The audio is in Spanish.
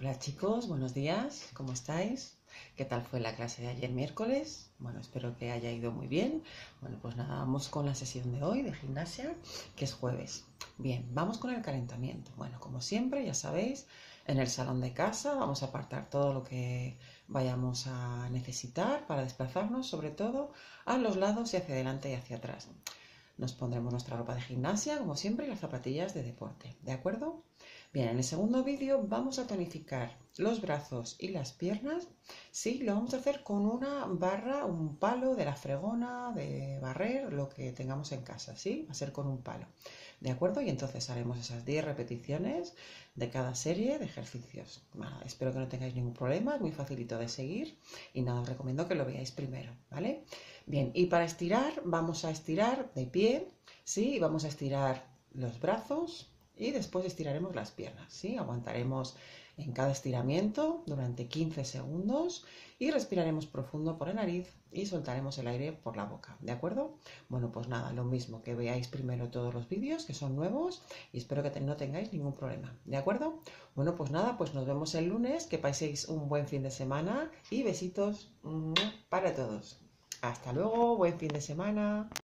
Hola chicos, buenos días, ¿cómo estáis? ¿Qué tal fue la clase de ayer miércoles? Bueno, espero que haya ido muy bien. Bueno, pues nada, vamos con la sesión de hoy de gimnasia, que es jueves. Bien, vamos con el calentamiento. Bueno, como siempre, ya sabéis, en el salón de casa vamos a apartar todo lo que vayamos a necesitar para desplazarnos, sobre todo a los lados y hacia adelante y hacia atrás. Nos pondremos nuestra ropa de gimnasia, como siempre, y las zapatillas de deporte, ¿de acuerdo? Bien, en el segundo vídeo vamos a tonificar los brazos y las piernas. Sí, lo vamos a hacer con una barra, un palo de la fregona, de barrer, lo que tengamos en casa, ¿sí? Va a ser con un palo, ¿de acuerdo? Y entonces haremos esas 10 repeticiones de cada serie de ejercicios. espero que no tengáis ningún problema, es muy facilito de seguir y nada, os recomiendo que lo veáis primero, ¿vale? Bien, y para estirar, vamos a estirar de pie, ¿sí? Vamos a estirar los brazos, y después estiraremos las piernas, ¿sí? Aguantaremos en cada estiramiento durante 15 segundos y respiraremos profundo por la nariz y soltaremos el aire por la boca, ¿de acuerdo? Bueno, pues nada, lo mismo que veáis primero todos los vídeos que son nuevos y espero que no tengáis ningún problema, ¿de acuerdo? Bueno, pues nada, pues nos vemos el lunes, que paséis un buen fin de semana y besitos para todos. Hasta luego, buen fin de semana.